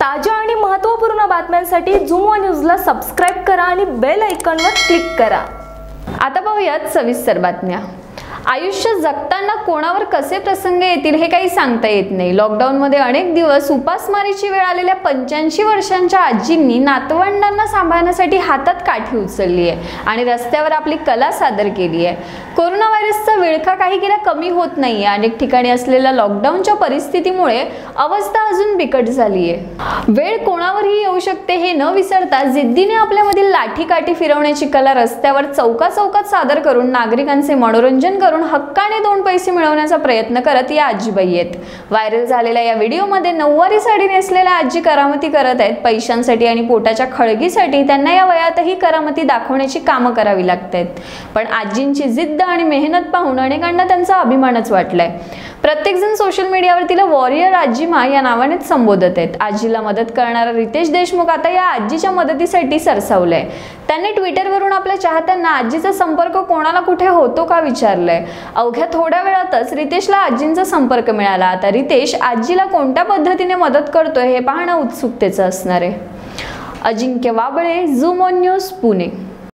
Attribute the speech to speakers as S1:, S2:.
S1: ताज्या आणि महत्त्वपूर्ण बातम्यांसाठी झूम न्यूजला सबस्क्राईब करा आणि बेल आयकॉनवर क्लिक करा.
S2: आता पाहूयात सविस्तर बातम्या. आयुष्य जगताना कोणावर कसे प्रसंग येतील हे काही सांगता येत नाही. लॉकडाऊनमध्ये अनेक दिवस उपासमारीची वेळ आलेल्या पंच्याऐंशी वर्षांच्या आजींनी नातवंडांना सांभाळण्यासाठी हातात काठी उचलली आहे आणि रस्त्यावर आपली कला सादर केली आहे. कोरोना व्हायरसचा विळखा काही गेला कमी होत नाहीये. अनेक ठिकाणी असलेल्या लॉकडाऊनच्या परिस्थितीमुळे अवस्था अजून बिकट झाली आहे वेळ कोणावरही येऊ शकते हे न विसरता जिद्दीने आपल्यामधील लाठी काठी फिरवण्याची कला रस्त्यावर चौका चौकात सादर करून नागरिकांचे मनोरंजन करून हक्काने दोन पैसे मिळवण्याचा प्रयत्न करत या आजीबाई आहेत. व्हायरल झालेल्या या व्हिडिओमध्ये नऊवारी साडी नेसलेल्या आजी करामती करत आहेत. पैशांसाठी आणि पोटाच्या खळगीसाठी त्यांना या वयातही करामती दाखवण्याची कामं करावी लागत आहेत. पण आजींची जिद्द आणि मेहनत पाहून अनेकांना त्यांचा अभिमानच वाटलाय. प्रत्येकजण सोशल मीडियावर तिला वॉरियर आजीमा या नावानेच संबोधत आहेत. आजीला मदत करणारा रितेश देशमुख आता या आजीच्या मदतीसाठी सरसावलाय. त्यांनी ट्विटरवरून आपल्या चाहत्यांना आजीचा संपर्क कोणाला कुठे होतो का विचारलंय. अवघ्या थोड्या वेळातच रितेशला आजींचा संपर्क मिळाला. आता रितेश आजीला कोणत्या पद्धतीने मदत करतोय हे पाहणं उत्सुकतेचं असणार आहे. Ajinkya Wable Zoom On News Pune.